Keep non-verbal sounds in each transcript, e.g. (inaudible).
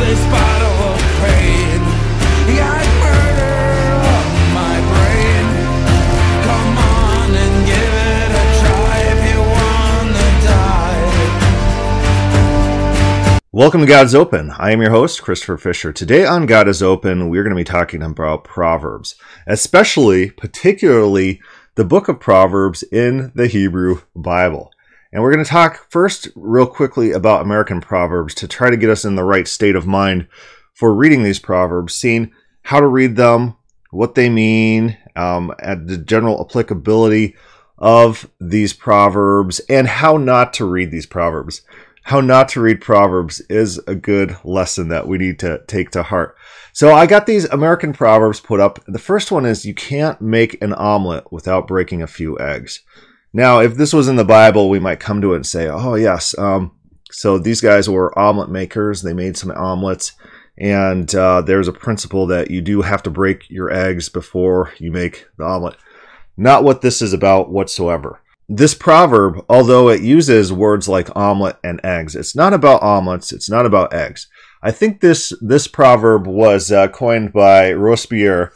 this bottle of pain. Got murder my brain. Come on and give it a try if you wanna die. Welcome to God's Open. I am your host, Christopher Fisher. Today on God is Open, we're going to be talking about Proverbs, especially, particularly, the book of Proverbs in the Hebrew Bible. And we're going to talk first, real quickly, about American Proverbs to try to get us in the right state of mind for reading these Proverbs, seeing how to read them, what they mean, um, and the general applicability of these Proverbs, and how not to read these Proverbs. How not to read Proverbs is a good lesson that we need to take to heart. So I got these American Proverbs put up. The first one is you can't make an omelet without breaking a few eggs. Now, if this was in the Bible, we might come to it and say, oh, yes. Um, so these guys were omelet makers. They made some omelets. And uh, there's a principle that you do have to break your eggs before you make the omelet. Not what this is about whatsoever. This proverb, although it uses words like omelet and eggs, it's not about omelets. It's not about eggs. I think this this proverb was uh, coined by Robespierre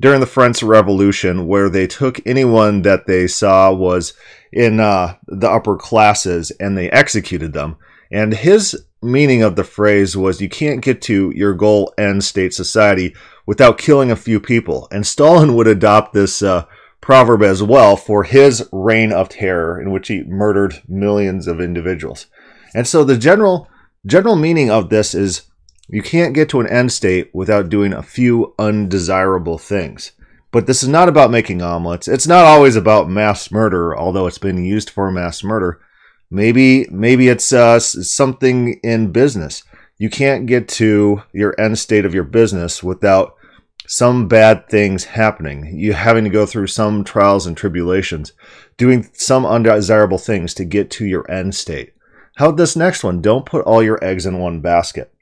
during the French Revolution, where they took anyone that they saw was in uh, the upper classes and they executed them. And his meaning of the phrase was you can't get to your goal end state society without killing a few people. And Stalin would adopt this uh, proverb as well for his reign of terror, in which he murdered millions of individuals. And so the general general meaning of this is you can't get to an end state without doing a few undesirable things. But this is not about making omelets. It's not always about mass murder, although it's been used for mass murder. Maybe maybe it's uh, something in business. You can't get to your end state of your business without some bad things happening. You having to go through some trials and tribulations, doing some undesirable things to get to your end state. How about this next one? Don't put all your eggs in one basket.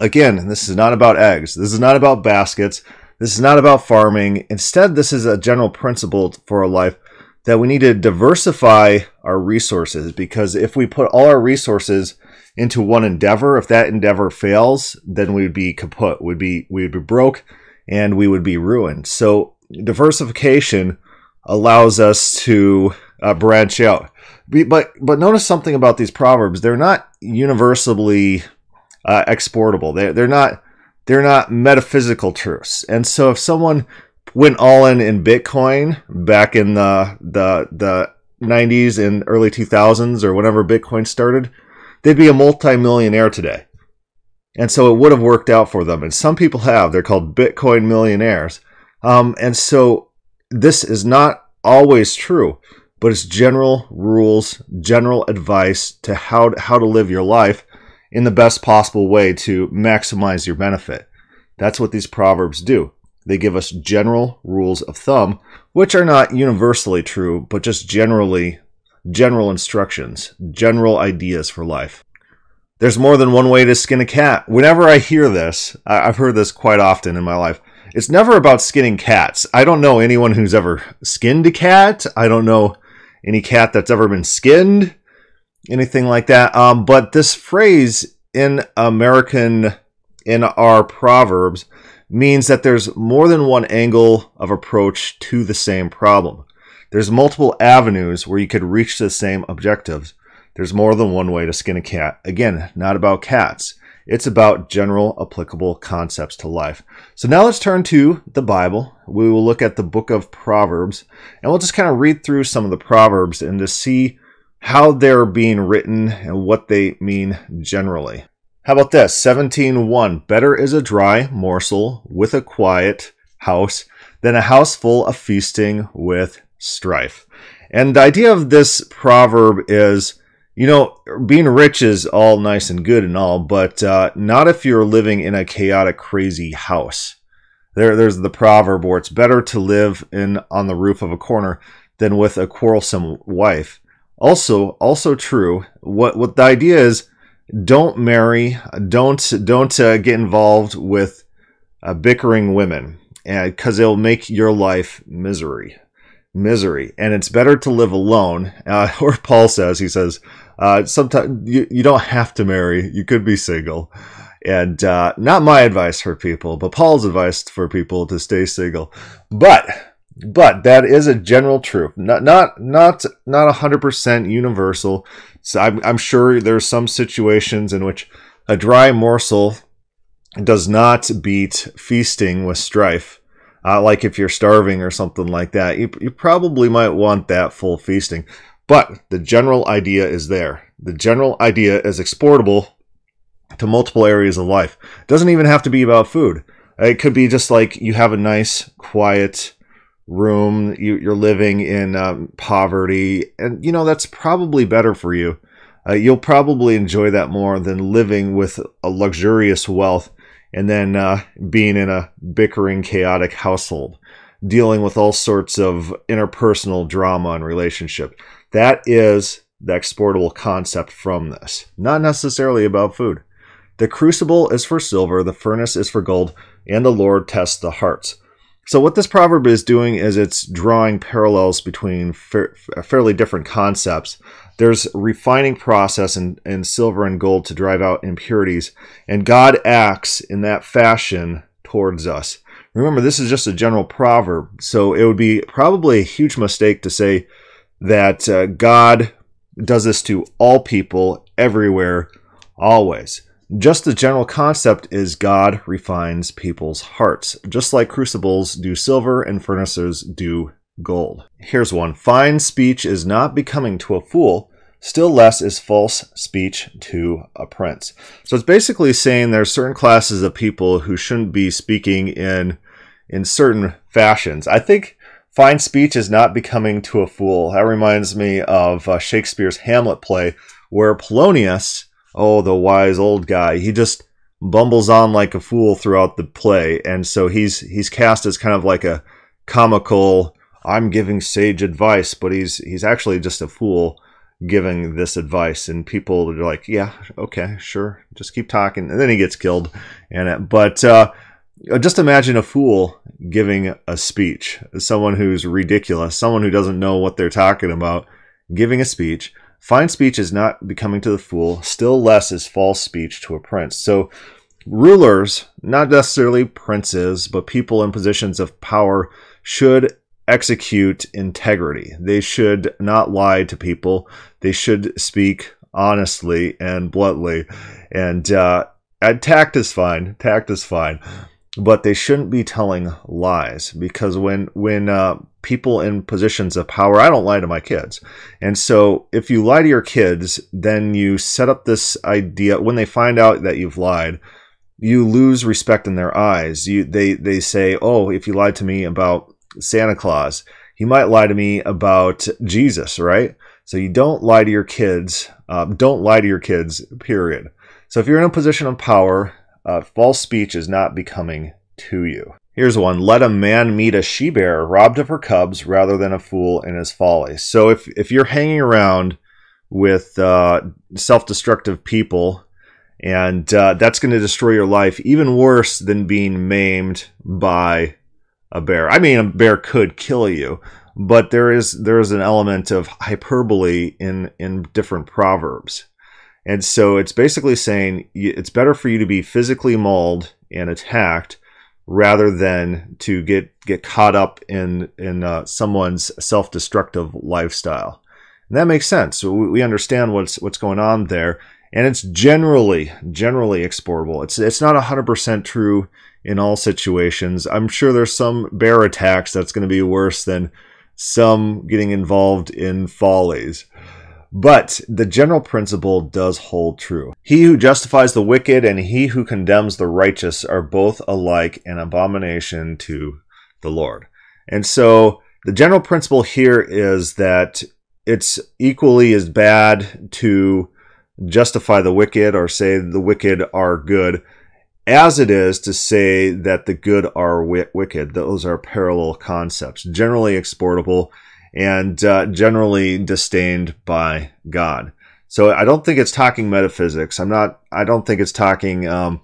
Again, this is not about eggs. This is not about baskets. This is not about farming. Instead, this is a general principle for life that we need to diversify our resources because if we put all our resources into one endeavor, if that endeavor fails, then we would be kaput. We'd be we would be broke and we would be ruined. So diversification allows us to uh, branch out. But but notice something about these proverbs: they're not universally uh, exportable. They they're not they're not metaphysical truths. And so if someone went all in in Bitcoin back in the the the 90s and early 2000s or whenever Bitcoin started, they'd be a multimillionaire today. And so it would have worked out for them. And some people have. They're called Bitcoin millionaires. Um, and so this is not always true but it's general rules, general advice to how how to live your life in the best possible way to maximize your benefit. That's what these proverbs do. They give us general rules of thumb, which are not universally true, but just generally general instructions, general ideas for life. There's more than one way to skin a cat. Whenever I hear this, I've heard this quite often in my life. It's never about skinning cats. I don't know anyone who's ever skinned a cat. I don't know any cat that's ever been skinned, anything like that. Um, but this phrase in American, in our proverbs, means that there's more than one angle of approach to the same problem. There's multiple avenues where you could reach the same objectives. There's more than one way to skin a cat. Again, not about cats. It's about general applicable concepts to life. So now let's turn to the Bible. We will look at the book of Proverbs and we'll just kind of read through some of the Proverbs and to see how they're being written and what they mean generally. How about this? 17.1 Better is a dry morsel with a quiet house than a house full of feasting with strife. And the idea of this proverb is you know, being rich is all nice and good and all, but uh, not if you're living in a chaotic, crazy house. There, there's the proverb where it's better to live in on the roof of a corner than with a quarrelsome wife. Also, also true. What what the idea is, don't marry, don't don't uh, get involved with uh, bickering women, because it'll make your life misery misery and it's better to live alone uh, (laughs) or paul says he says uh, sometimes you, you don't have to marry you could be single And uh, not my advice for people, but Paul's advice for people to stay single. But but that is a general truth, not not not not hundred percent universal. So I'm, I'm sure there's some situations in which a dry morsel does not beat feasting with strife. Uh, like if you're starving or something like that, you, you probably might want that full feasting. But the general idea is there. The general idea is exportable to multiple areas of life. It doesn't even have to be about food. It could be just like you have a nice, quiet room. You, are living in um, poverty, and you know that's probably better for you. Uh, you'll probably enjoy that more than living with a luxurious wealth and then uh, being in a bickering, chaotic household, dealing with all sorts of interpersonal drama and relationship. That is the exportable concept from this, not necessarily about food. The crucible is for silver, the furnace is for gold, and the Lord tests the hearts. So, what this proverb is doing is it's drawing parallels between fa- fairly different concepts. There's refining process in, in silver and gold to drive out impurities, and God acts in that fashion towards us. Remember, this is just a general proverb, so it would be probably a huge mistake to say that uh, God does this to all people, everywhere, always. Just the general concept is God refines people's hearts, just like crucibles do silver and furnaces do gold. Here's one Fine speech is not becoming to a fool, still less is false speech to a prince. So it's basically saying there's certain classes of people who shouldn't be speaking in in certain fashions. I think fine speech is not becoming to a fool. That reminds me of uh, Shakespeare's Hamlet play where Polonius oh, the wise old guy. He just bumbles on like a fool throughout the play, and so he's he's cast as kind of like a comical. I'm giving sage advice, but he's he's actually just a fool giving this advice, and people are like, yeah, okay, sure, just keep talking, and then he gets killed, and but. Uh, just imagine a fool giving a speech, someone who's ridiculous, someone who doesn't know what they're talking about, giving a speech. Fine speech is not becoming to the fool, still less is false speech to a prince. So, rulers, not necessarily princes, but people in positions of power, should execute integrity. They should not lie to people. They should speak honestly and bluntly. And, uh, tact is fine. Tact is fine but they shouldn't be telling lies because when when uh, people in positions of power i don't lie to my kids. And so if you lie to your kids then you set up this idea when they find out that you've lied you lose respect in their eyes. You they they say oh if you lied to me about santa claus you might lie to me about jesus right? So you don't lie to your kids uh, don't lie to your kids period. So if you're in a position of power uh, false speech is not becoming to you. Here's one. Let a man meet a she bear robbed of her cubs rather than a fool in his folly. So if, if you're hanging around with uh, self destructive people, and uh, that's going to destroy your life even worse than being maimed by a bear. I mean, a bear could kill you, but there is there is an element of hyperbole in in different proverbs. And so it's basically saying it's better for you to be physically mauled and attacked rather than to get get caught up in in uh, someone's self-destructive lifestyle. And that makes sense. So we understand what's what's going on there, and it's generally generally exportable. It's it's not hundred percent true in all situations. I'm sure there's some bear attacks that's going to be worse than some getting involved in follies. But the general principle does hold true. He who justifies the wicked and he who condemns the righteous are both alike an abomination to the Lord. And so the general principle here is that it's equally as bad to justify the wicked or say the wicked are good as it is to say that the good are wicked. Those are parallel concepts, generally exportable and uh, generally disdained by God. So I don't think it's talking metaphysics. I'm not. I don't think it's talking. Um,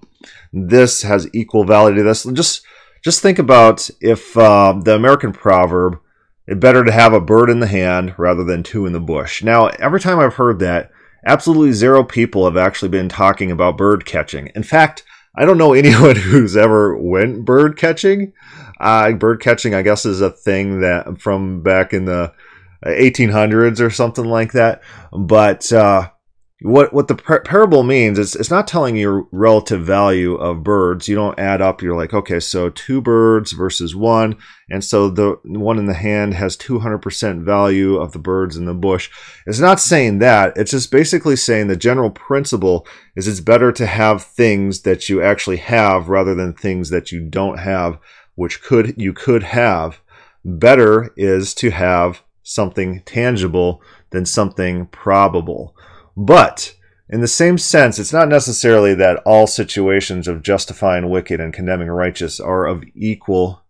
this has equal value to this. Just just think about if uh, the American proverb, "It's better to have a bird in the hand rather than two in the bush." Now, every time I've heard that, absolutely zero people have actually been talking about bird catching. In fact, I don't know (laughs) anyone who's ever went bird catching. Uh, bird catching, I guess, is a thing that from back in the 1800s or something like that. But uh, what what the par- parable means is it's not telling you relative value of birds. You don't add up. You're like, okay, so two birds versus one, and so the one in the hand has 200% value of the birds in the bush. It's not saying that. It's just basically saying the general principle is it's better to have things that you actually have rather than things that you don't have, which could you could have. Better is to have something tangible than something probable. But in the same sense, it's not necessarily that all situations of justifying wicked and condemning righteous are of equal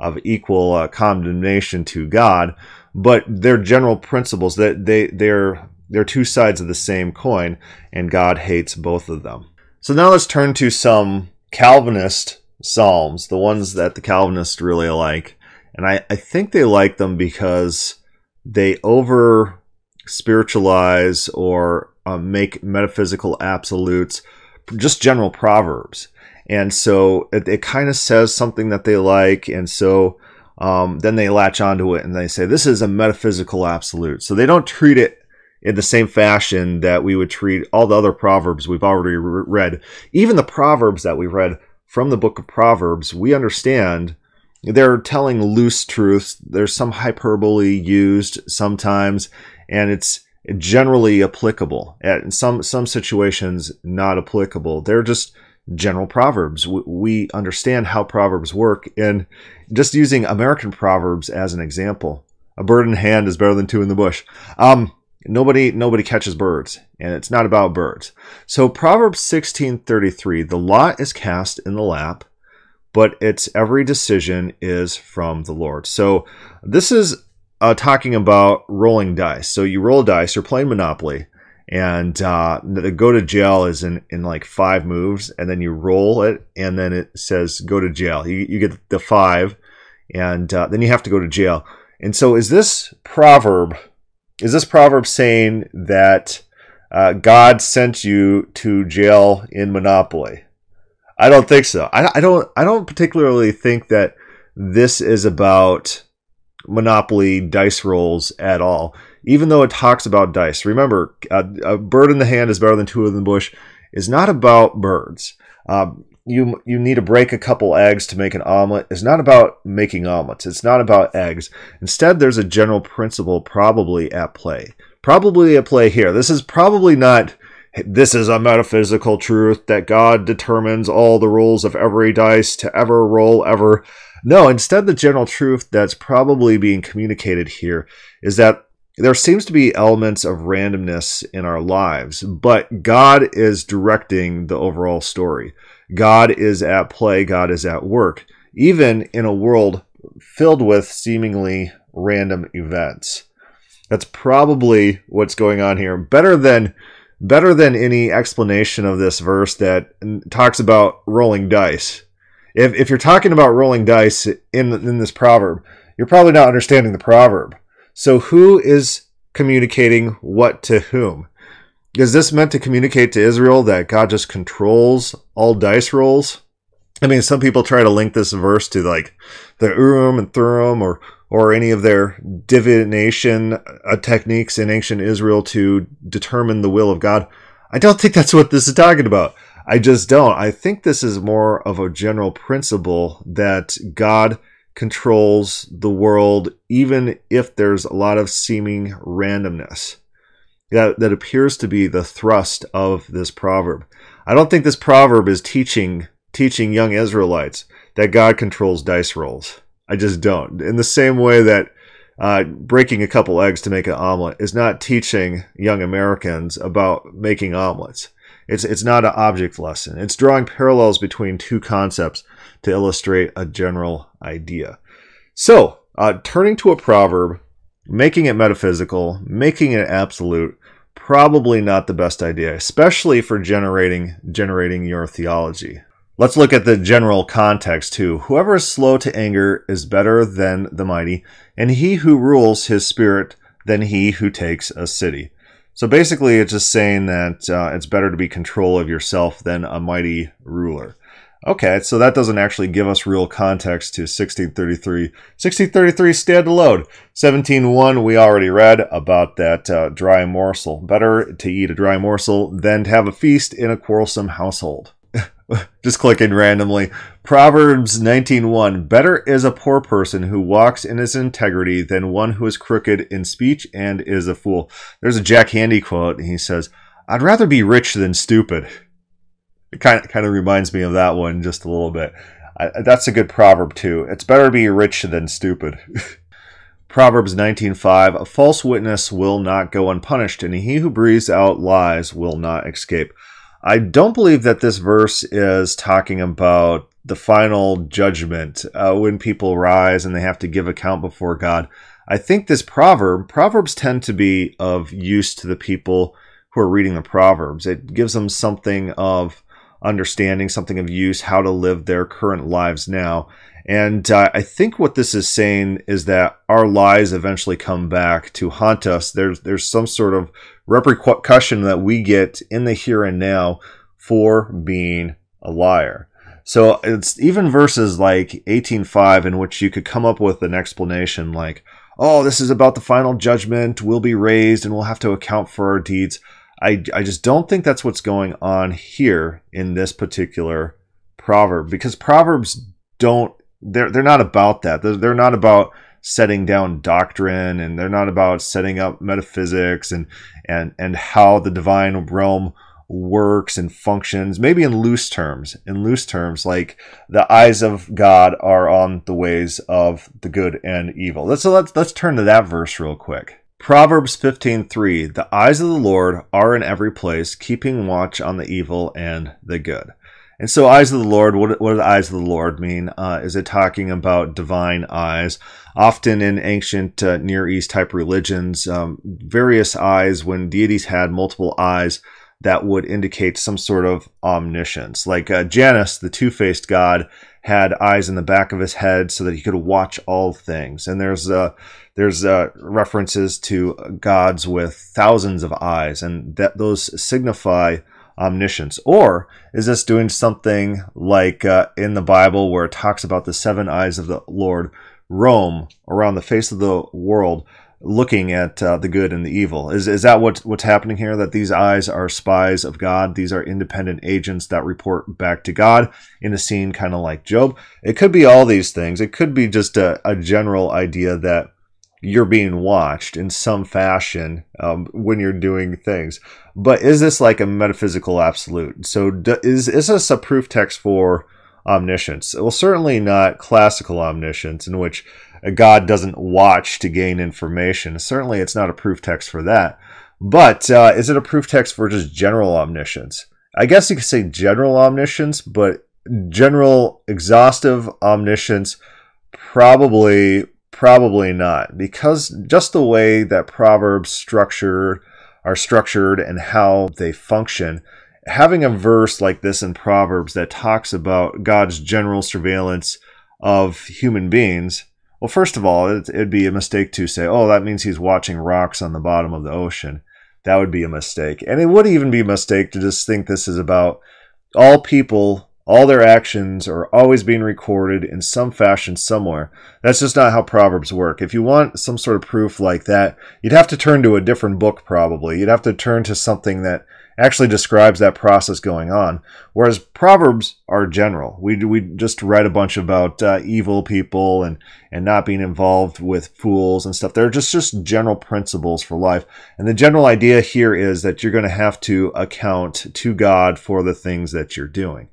of equal uh, condemnation to God, but they're general principles that they they're they're two sides of the same coin, and God hates both of them. So now let's turn to some Calvinist psalms, the ones that the Calvinists really like, and I, I think they like them because they over spiritualize or uh, make metaphysical absolutes, just general proverbs. And so it, it kind of says something that they like. And so um, then they latch onto it and they say, this is a metaphysical absolute. So they don't treat it in the same fashion that we would treat all the other proverbs we've already re- read. Even the proverbs that we read from the book of Proverbs, we understand they're telling loose truths. There's some hyperbole used sometimes, and it's generally applicable. In some some situations, not applicable. They're just general proverbs. We understand how proverbs work, and just using American proverbs as an example, a bird in hand is better than two in the bush. Um, nobody nobody catches birds, and it's not about birds. So Proverbs sixteen thirty three: the lot is cast in the lap, but its every decision is from the Lord. So this is uh, talking about rolling dice. So you roll dice, you're playing Monopoly, and uh, the go to jail is in, in like five moves, and then you roll it, and then it says go to jail. You, you get the five, and uh, then you have to go to jail. And so, is this proverb? Is this proverb saying that uh, God sent you to jail in Monopoly? I don't think so. I, I don't. I don't particularly think that this is about Monopoly dice rolls at all, even though it talks about dice. Remember, a, a bird in the hand is better than two in the bush is not about birds. Uh, you you need to break a couple eggs to make an omelet. It's not about making omelets. It's not about eggs. Instead, there's a general principle probably at play. Probably at play here. This is probably not. This is a metaphysical truth that God determines all the rules of every dice to ever roll ever. No, instead, the general truth that's probably being communicated here is that there seems to be elements of randomness in our lives, but God is directing the overall story. God is at play, God is at work, even in a world filled with seemingly random events. That's probably what's going on here. Better than better than any explanation of this verse that talks about rolling dice if, if you're talking about rolling dice in, in this proverb, you're probably not understanding the proverb. So, who is communicating what to whom? Is this meant to communicate to Israel that God just controls all dice rolls? I mean, some people try to link this verse to like the Urim and Thummim or or any of their divination uh, techniques in ancient Israel to determine the will of God. I don't think that's what this is talking about. I just don't. I think this is more of a general principle that God controls the world, even if there's a lot of seeming randomness. That, that appears to be the thrust of this proverb. I don't think this proverb is teaching teaching young Israelites that God controls dice rolls. I just don't. In the same way that uh, breaking a couple eggs to make an omelet is not teaching young Americans about making omelets. It's it's not an object lesson. It's drawing parallels between two concepts to illustrate a general idea. So, uh, turning to a proverb, making it metaphysical, making it absolute, probably not the best idea, especially for generating generating your theology. Let's look at the general context too. Whoever is slow to anger is better than the mighty, and he who rules his spirit than he who takes a city. So basically, it's just saying that uh, it's better to be control of yourself than a mighty ruler. Okay, so that doesn't actually give us real context to 1633. 1633 stand alone. 17.1 we already read about that uh, dry morsel. Better to eat a dry morsel than to have a feast in a quarrelsome household. (laughs) Just clicking randomly. Proverbs 19.1 Better is a poor person who walks in his integrity than one who is crooked in speech and is a fool. There's a Jack Handey quote. He says, I'd rather be rich than stupid. It kind of kind of reminds me of that one just a little bit. I, that's a good proverb too. It's better to be rich than stupid. (laughs) Proverbs 19:5 A false witness will not go unpunished and he who breathes out lies will not escape. I don't believe that this verse is talking about the final judgment uh, when people rise and they have to give account before God. I think this proverb, proverbs tend to be of use to the people who are reading the proverbs. It gives them something of understanding, something of use, how to live their current lives now. And uh, I think what this is saying is that our lies eventually come back to haunt us. There's there's some sort of repercussion that we get in the here and now for being a liar. So it's even verses like 18.5 in which you could come up with an explanation like, oh, this is about the final judgment, we'll be raised and we'll have to account for our deeds. I, I just don't think that's what's going on here in this particular proverb because proverbs don't they're they're not about that. They're, they're not about setting down doctrine and they're not about setting up metaphysics and and and how the divine realm works and functions maybe in loose terms in loose terms like the eyes of god are on the ways of the good and evil let's so let's let's turn to that verse real quick Proverbs 15:3 The eyes of the Lord are in every place, keeping watch on the evil and the good. And so, eyes of the Lord, what, what do the eyes of the Lord mean? Uh, is it talking about divine eyes? Often in ancient uh, Near East type religions, um, various eyes, when deities had multiple eyes, that would indicate some sort of omniscience. Like uh, Janus, the two faced god, had eyes in the back of his head so that he could watch all things. And there's uh, there's uh, references to gods with thousands of eyes, and that those signify omniscience. Or is this doing something like uh, in the Bible where it talks about the seven eyes of the Lord roam around the face of the world? looking at uh, the good and the evil. Is is that what what's happening here? That these eyes are spies of God. These are independent agents that report back to God in a scene, kind of like Job. It could be all these things. It could be just a, a general idea that you're being watched in some fashion um, when you're doing things. But is this like a metaphysical absolute? So do, is is this a proof text for omniscience? Well, certainly not classical omniscience, in which a God doesn't watch to gain information. Certainly, it's not a proof text for that. But uh, is it a proof text for just general omniscience? I guess you could say general omniscience, but general exhaustive omniscience probably Probably not, because just the way that proverbs structured are structured and how they function, having a verse like this in Proverbs that talks about God's general surveillance of human beings, well, first of all, it'd be a mistake to say, oh, that means he's watching rocks on the bottom of the ocean. That would be a mistake. And it would even be a mistake to just think this is about all people all their actions are always being recorded in some fashion somewhere. That's just not how Proverbs work. If you want some sort of proof like that, you'd have to turn to a different book probably. You'd have to turn to something that actually describes that process going on. Whereas Proverbs are general. We we just write a bunch about uh, evil people and and not being involved with fools and stuff. They're just just general principles for life. And the general idea here is that you're going to have to account to God for the things that you're doing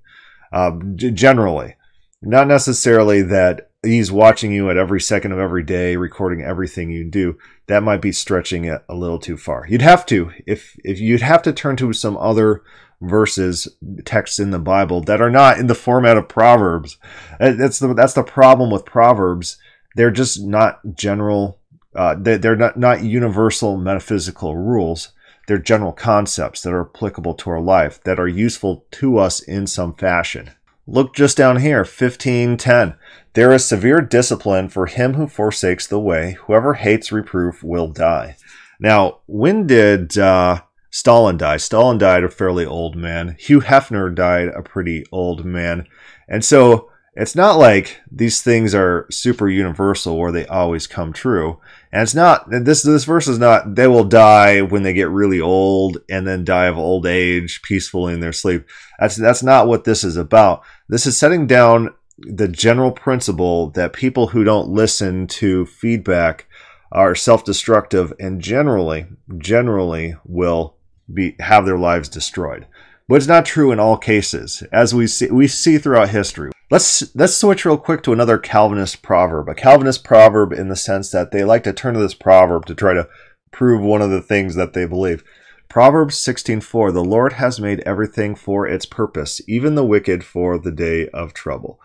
uh, generally. Not necessarily that he's watching you at every second of every day, recording everything you do. That might be stretching it a little too far. You'd have to, if if you'd have to turn to some other verses, texts in the Bible that are not in the format of Proverbs. That's the that's the problem with Proverbs. They're just not general. Uh, they, they're not not universal metaphysical rules. They're general concepts that are applicable to our life, that are useful to us in some fashion. Look just down here, 1510. There is severe discipline for him who forsakes the way. Whoever hates reproof will die. Now, when did uh, Stalin die? Stalin died a fairly old man. Hugh Hefner died a pretty old man. And so it's not like these things are super universal where they always come true. And it's not this this verse is not they will die when they get really old and then die of old age peacefully in their sleep. That's that's not what this is about. This is setting down the general principle that people who don't listen to feedback are self-destructive and generally generally will be have their lives destroyed. But it's not true in all cases, as we see we see throughout history. Let's let's switch real quick to another Calvinist proverb. A Calvinist proverb in the sense that they like to turn to this proverb to try to prove one of the things that they believe. Proverbs 16:4 The Lord has made everything for its purpose, even the wicked for the day of trouble.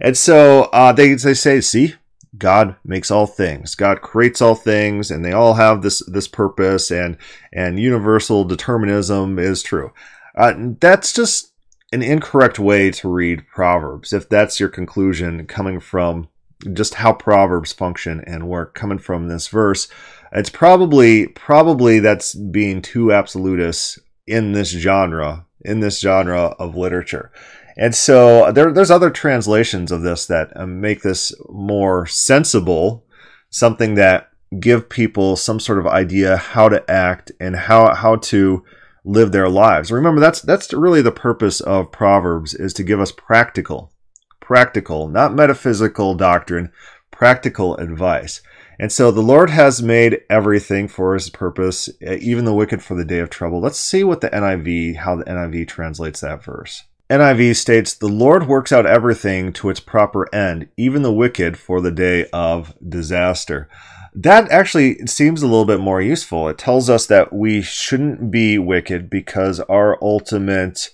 And so uh, they they say, see, God makes all things. God creates all things, and they all have this this purpose, and and universal determinism is true. Uh, that's just an incorrect way to read Proverbs, if that's your conclusion coming from just how Proverbs function and work coming from this verse. It's probably probably that's being too absolutist in this genre, in this genre of literature. And so there, there's other translations of this that um, make this more sensible, something that give people some sort of idea how to act and how how to live their lives. Remember, that's that's really the purpose of Proverbs is to give us practical, practical, not metaphysical doctrine, practical advice. And so the Lord has made everything for his purpose, even the wicked for the day of trouble. Let's see what the NIV, how the NIV translates that verse. NIV states, The Lord works out everything to its proper end, even the wicked for the day of disaster that actually seems a little bit more useful. It tells us that we shouldn't be wicked because our ultimate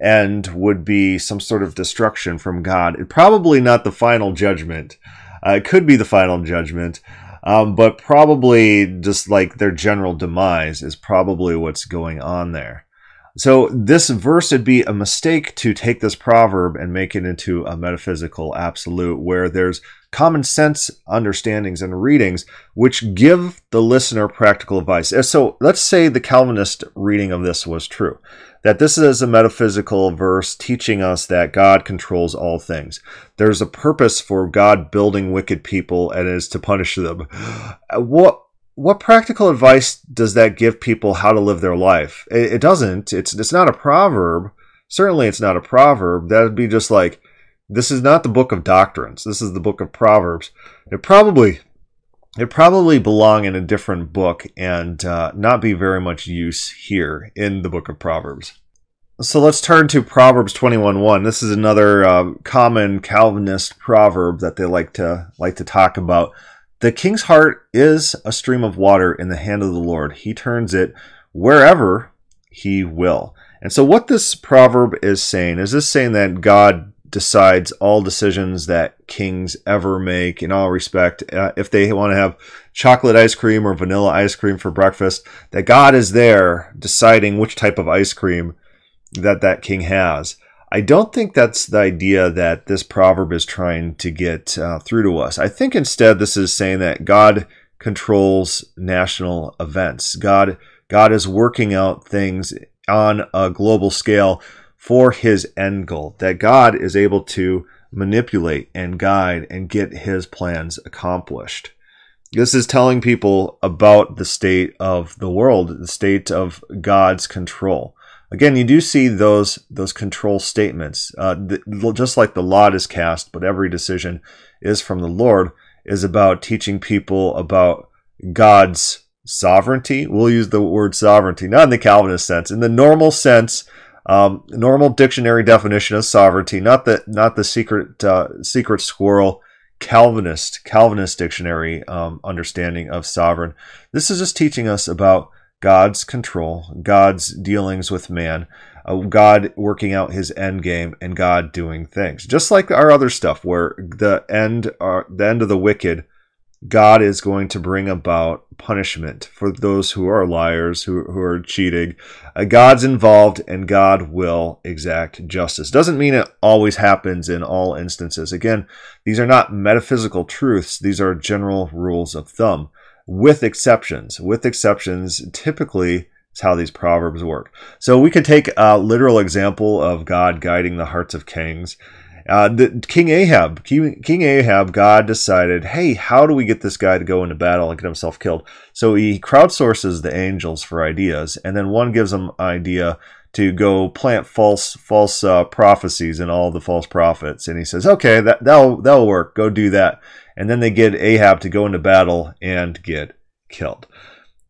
end would be some sort of destruction from God. It, probably not the final judgment. Uh, it could be the final judgment, um, but probably just like their general demise is probably what's going on there. So this verse would be a mistake to take this proverb and make it into a metaphysical absolute where there's common sense understandings and readings which give the listener practical advice. Uh, so let's say the Calvinist reading of this was true. That this is a metaphysical verse teaching us that God controls all things. There's a purpose for God building wicked people and is to punish them. (gasps) What what practical advice does that give people how to live their life? It, it doesn't. It's it's not a proverb. Certainly, it's not a proverb. That would be just like this is not the book of doctrines. This is the book of proverbs. It probably it probably belong in a different book and uh, not be very much use here in the book of Proverbs. So let's turn to Proverbs 21:1. This is another uh, common Calvinist proverb that they like to like to talk about. The king's heart is a stream of water in the hand of the Lord. He turns it wherever he will. And so, what this proverb is saying is this saying that God decides all decisions that kings ever make in all respect. Uh, if they want to have chocolate ice cream or vanilla ice cream for breakfast, that God is there deciding which type of ice cream that that king has. I don't think that's the idea that this proverb is trying to get uh, through to us. I think instead this is saying that God controls national events. God God is working out things on a global scale for his end goal. That God is able to manipulate and guide and get his plans accomplished. This is telling people about the state of the world, the state of God's control. Again, you do see those those control statements, uh, the, just like the lot is cast, but every decision is from the Lord. Is about teaching people about God's sovereignty. We'll use the word sovereignty, not in the Calvinist sense, in the normal sense, um, normal dictionary definition of sovereignty, not the not the secret uh, secret squirrel Calvinist Calvinist dictionary um, understanding of sovereign. This is just teaching us about God's control, God's dealings with man, uh, God working out his end game, and God doing things. Just like our other stuff, where the end, uh, the end of the wicked, God is going to bring about punishment for those who are liars, who, who are cheating. Uh, God's involved, and God will exact justice. Doesn't mean it always happens in all instances. Again, these are not metaphysical truths; these are general rules of thumb with exceptions. With exceptions, typically is how these proverbs work. So we could take a literal example of God guiding the hearts of kings. Uh, the, King Ahab, King, King Ahab, God decided, hey, how do we get this guy to go into battle and get himself killed? So he crowdsources the angels for ideas, and then one gives him idea to go plant false false uh, prophecies in all the false prophets, and he says, okay, that that'll that'll work. Go do that, and then they get Ahab to go into battle and get killed.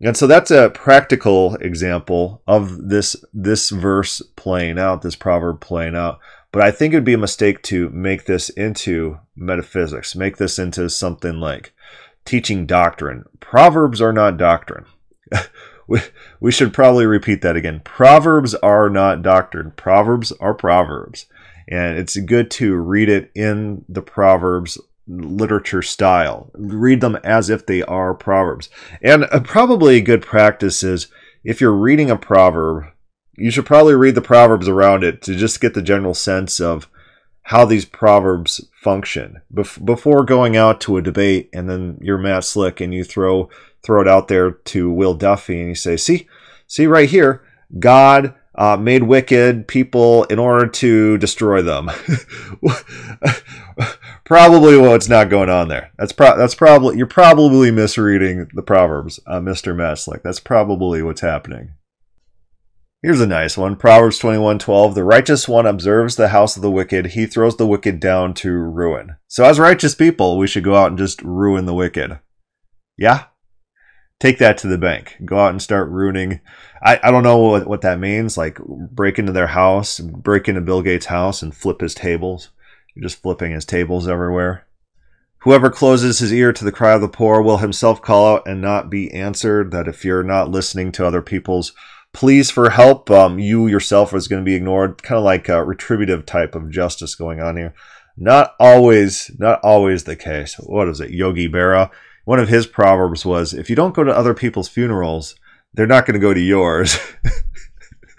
And so that's a practical example of this this verse playing out, this proverb playing out. But I think it would be a mistake to make this into metaphysics, make this into something like teaching doctrine. Proverbs are not doctrine. (laughs) we, we should probably repeat that again. Proverbs are not doctrine. Proverbs are proverbs. And it's good to read it in the Proverbs literature style. Read them as if they are proverbs. And uh, probably a good practice is if you're reading a proverb, you should probably read the proverbs around it to just get the general sense of how these proverbs function Bef- before going out to a debate and then you're Matt Slick and you throw throw it out there to Will Duffy and you say, "See, see right here, God uh, made wicked people in order to destroy them." (laughs) probably what's not going on there. That's pro- that's probably you're probably misreading the proverbs, uh, Mr. Messlick. That's probably what's happening. Here's a nice one. Proverbs 21:12. The righteous one observes the house of the wicked. He throws the wicked down to ruin. So as righteous people, we should go out and just ruin the wicked. Yeah? Take that to the bank. Go out and start ruining. I, I don't know what, what that means. Like break into their house, break into Bill Gates' house and flip his tables. You're just flipping his tables everywhere. Whoever closes his ear to the cry of the poor will himself call out and not be answered. That if you're not listening to other people's pleas for help, um, you yourself is going to be ignored. Kind of like a retributive type of justice going on here. Not always, not always the case. What is it? Yogi Berra. One of his proverbs was, "If you don't go to other people's funerals, they're not going to go to yours." (laughs)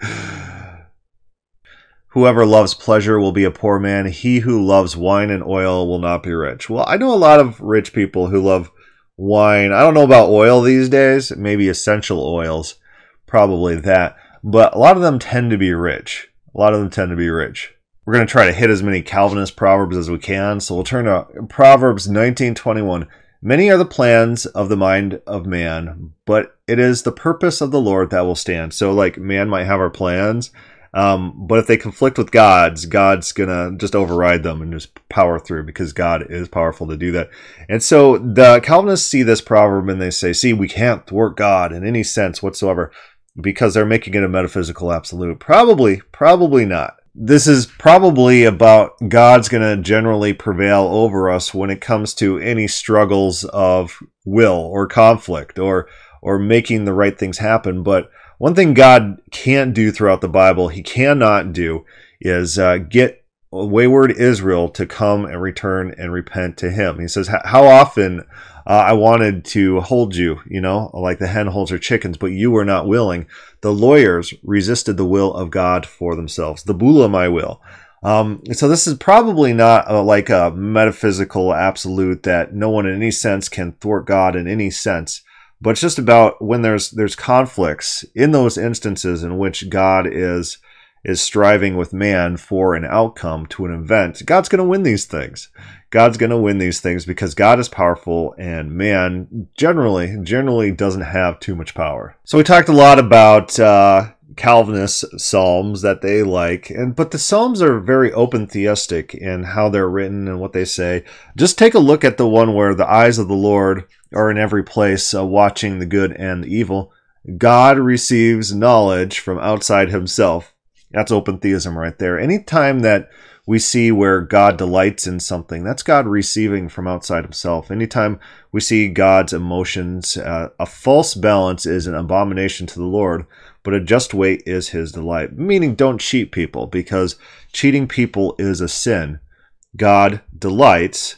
Whoever loves pleasure will be a poor man. He who loves wine and oil will not be rich. Well, I know a lot of rich people who love wine. I don't know about oil these days, maybe essential oils, probably that. But a lot of them tend to be rich. A lot of them tend to be rich. We're going to try to hit as many Calvinist proverbs as we can. So we'll turn to Proverbs 19:21. Many are the plans of the mind of man, but it is the purpose of the Lord that will stand. So like man might have our plans, um, but if they conflict with God's, God's gonna just override them and just power through because God is powerful to do that. And so the Calvinists see this proverb and they say, "See, we can't thwart God in any sense whatsoever." Because they're making it a metaphysical absolute. Probably, probably not. This is probably about God's going to generally prevail over us when it comes to any struggles of will or conflict or or making the right things happen. But one thing God can't do throughout the Bible, He cannot do, is uh, get wayward Israel to come and return and repent to Him. He says, How often uh, I wanted to hold you, you know, like the hen holds her chickens, but you were not willing. The lawyers resisted the will of God for themselves. The bula my will. Um, so this is probably not a, like a metaphysical absolute that no one in any sense can thwart God in any sense but it's just about when there's there's conflicts in those instances in which God is is striving with man for an outcome to an event. God's going to win these things. God's going to win these things because God is powerful and man generally generally doesn't have too much power. So we talked a lot about uh, Calvinist psalms that they like, and but the psalms are very open theistic in how they're written and what they say. Just take a look at the one where the eyes of the Lord are in every place, uh, watching the good and the evil. God receives knowledge from outside Himself. That's open theism right there. Anytime that we see where God delights in something, that's God receiving from outside Himself. Anytime we see God's emotions, uh, a false balance is an abomination to the Lord but a just weight is his delight. Meaning, don't cheat people because cheating people is a sin. God delights.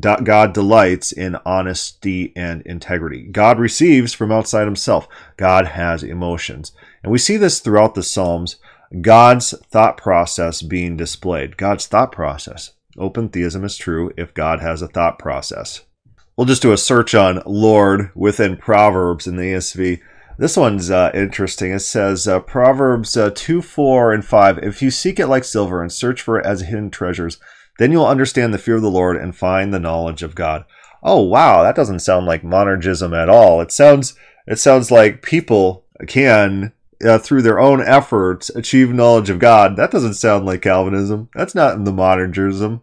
God delights in honesty and integrity. God receives from outside himself. God has emotions. And we see this throughout the Psalms God's thought process being displayed. God's thought process. Open theism is true if God has a thought process. We'll just do a search on Lord within Proverbs in the ESV. This one's uh, interesting. It says uh, Proverbs uh, 2, 4, and 5. If you seek it like silver and search for it as hidden treasures, then you'll understand the fear of the Lord and find the knowledge of God. Oh wow, that doesn't sound like monergism at all. It sounds it sounds like people can uh, through their own efforts achieve knowledge of God. That doesn't sound like Calvinism. That's not in the monergism.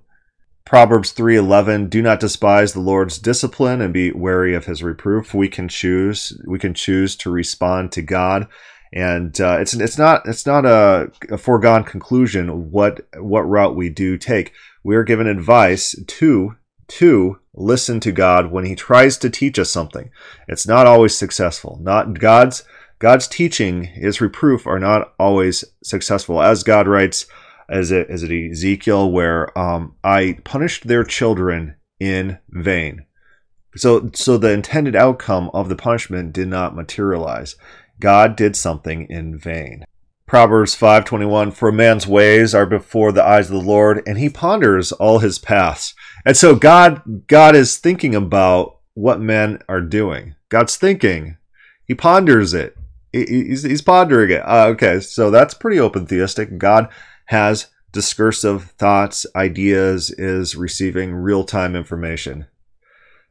Proverbs 3:11 Do not despise the Lord's discipline and be wary of his reproof. We can choose we can choose to respond to God and uh, it's it's not it's not a, a, foregone conclusion what what route we do take. We are given advice to to listen to God when He tries to teach us something. It's not always successful. Not God's God's teaching, His reproof are not always successful. As God writes, as it as it Ezekiel, where um, I punished their children in vain. So so the intended outcome of the punishment did not materialize. God did something in vain. Proverbs 5:21 For a man's ways are before the eyes of the Lord and he ponders all his paths. And so God God is thinking about what men are doing. God's thinking. He ponders it. He's, he's pondering it. Uh, okay, so that's pretty open theistic. God has discursive thoughts, ideas, is receiving real time information.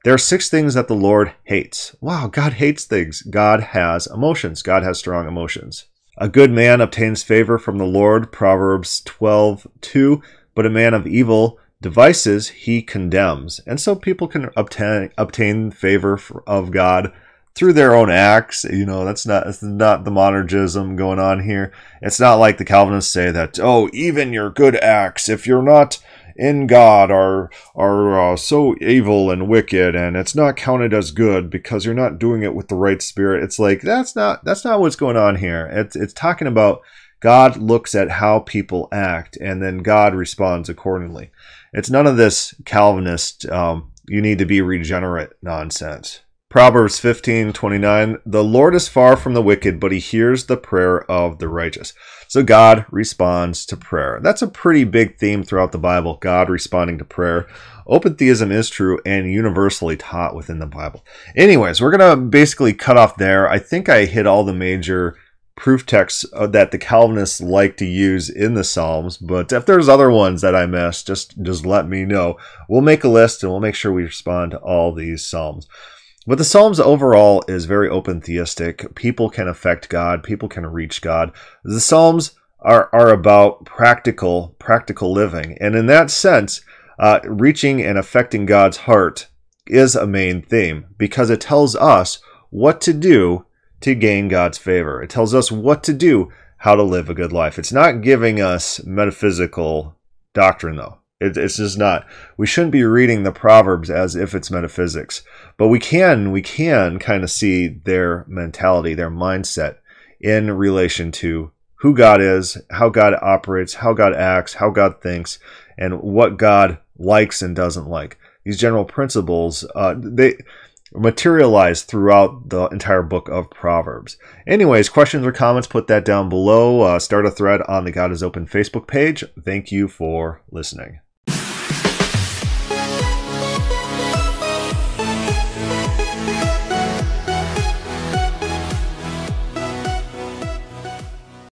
There are six things that the Lord hates. Wow, God hates things. God has emotions. God has strong emotions. A good man obtains favor from the Lord, Proverbs 12 2, but a man of evil devices he condemns. And so people can obtain, obtain favor of God through their own acts. You know, that's not that's not the monergism going on here. It's not like the Calvinists say that, oh, even your good acts, if you're not in God are are uh, so evil and wicked, and it's not counted as good because you're not doing it with the right spirit. It's like that's not that's not what's going on here. It's it's talking about God looks at how people act, and then God responds accordingly. It's none of this Calvinist. Um, you need to be regenerate nonsense. Proverbs 15, 29, the Lord is far from the wicked, but he hears the prayer of the righteous. So God responds to prayer. That's a pretty big theme throughout the Bible, God responding to prayer. Open theism is true and universally taught within the Bible. Anyways, we're going to basically cut off there. I think I hit all the major proof texts uh, that the Calvinists like to use in the Psalms, but if there's other ones that I missed, just just let me know. We'll make a list and we'll make sure we respond to all these Psalms. But the Psalms overall is very open theistic. People can affect God, people can reach God. The Psalms are, are about practical, practical living. And in that sense, uh, reaching and affecting God's heart is a main theme because it tells us what to do to gain God's favor. It tells us what to do, how to live a good life. It's not giving us metaphysical doctrine, though. It, it's just not. We shouldn't be reading the Proverbs as if it's metaphysics, but we can we can kind of see their mentality, their mindset in relation to who God is, how God operates, how God acts, how God thinks, and what God likes and doesn't like. These general principles, uh, they materialize throughout the entire book of Proverbs. Anyways, questions or comments, put that down below. Uh, start a thread on the God is Open Facebook page. Thank you for listening.